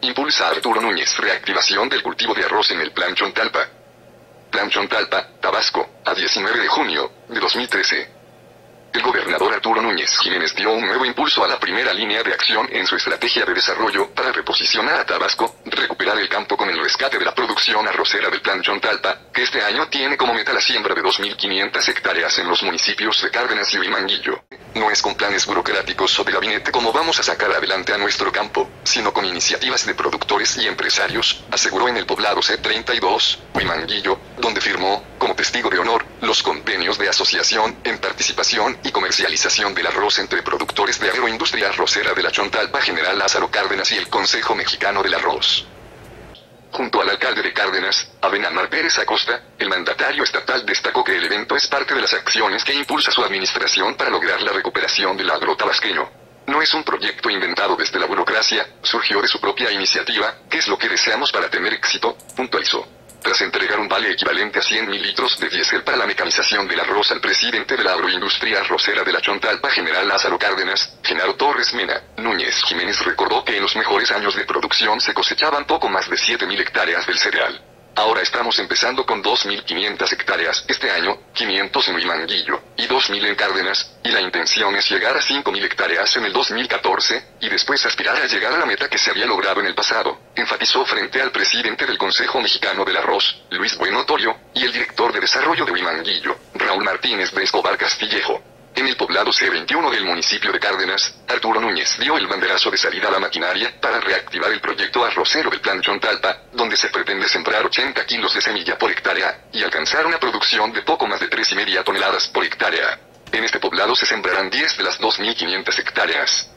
Impulsa Arturo Núñez reactivación del cultivo de arroz en el Plan Chontalpa. Plan Chontalpa, Tabasco, a 19 de junio de 2013. El gobernador Arturo Núñez Jiménez dio un nuevo impulso a la primera línea de acción en su estrategia de desarrollo para reposicionar a Tabasco, recuperar el campo con el rescate de la producción arrocera del Plan Chontalpa, que este año tiene como meta la siembra de 2.500 hectáreas en los municipios de Cárdenas y Huimanguillo. No es con planes burocráticos o de gabinete como vamos a sacar adelante a nuestro campo, sino con iniciativas de productores y empresarios, aseguró en el poblado C32, Huimanguillo, donde firmó, como testigo de honor, los convenios de asociación, en participación y comercialización del arroz entre productores de agroindustria arrocera de la Chontalpa General Lázaro Cárdenas y el Consejo Mexicano del Arroz. Junto al alcalde de Cárdenas, Abenamar Pérez Acosta, el mandatario estatal destacó que el evento es parte de las acciones que impulsa su administración para lograr la recuperación del agro tabasqueño. No es un proyecto inventado desde la burocracia, surgió de su propia iniciativa, que es lo que deseamos para tener éxito, puntualizó tras entregar un vale equivalente a 100 mil litros de diésel para la mecanización del arroz al presidente de la agroindustria arrocera de la Chontalpa General Lázaro Cárdenas, Genaro Torres Mena, Núñez Jiménez recordó que en los mejores años de producción se cosechaban poco más de 7 mil hectáreas del cereal. Ahora estamos empezando con 2.500 hectáreas, este año, 500 en Huimanguillo, y 2.000 en Cárdenas, y la intención es llegar a 5.000 hectáreas en el 2014, y después aspirar a llegar a la meta que se había logrado en el pasado, enfatizó frente al presidente del Consejo Mexicano del Arroz, Luis Bueno Torio, y el director de desarrollo de Huimanguillo, Raúl Martínez de Escobar Castillejo. Poblado C21 del municipio de Cárdenas, Arturo Núñez dio el banderazo de salida a la maquinaria para reactivar el proyecto arrocero del Plan Chontalpa, donde se pretende sembrar 80 kilos de semilla por hectárea, y alcanzar una producción de poco más de 3,5 toneladas por hectárea. En este poblado se sembrarán 10 de las 2.500 hectáreas.